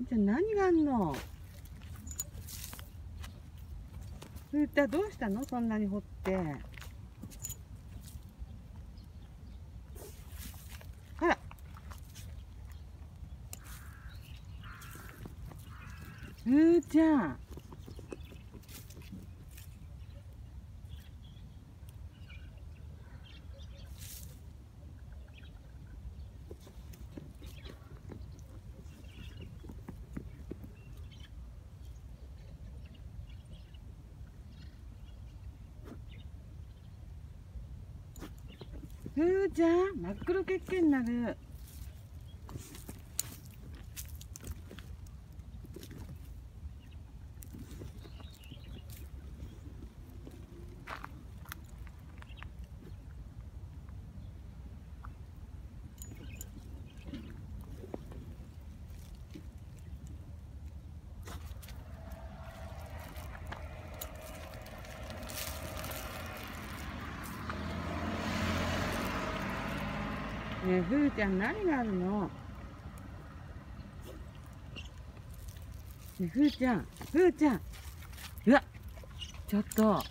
じゃあ何があんの？ふーたどうしたの？そんなに掘って。あら。ふーちゃん。ふーちゃん真っ黒けっけになる。ねえふーちゃん何があるの？ねえふーちゃんふーちゃん。うわちょっと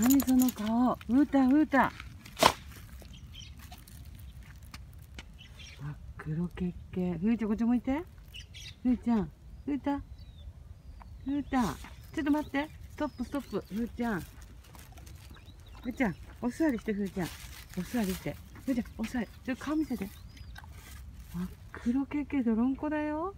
何その顔。ふーたふーた。真っ黒けっけふーちゃんこっち向いて。ふーちゃんふーた。ふーた。ちょっと待って。ストップストップ。ふーちゃん。ふーちゃんお座りしてふーちゃん。お座りして。ふーちゃんお座りちょっと顔見せて。真っ黒けけどろんこだよ。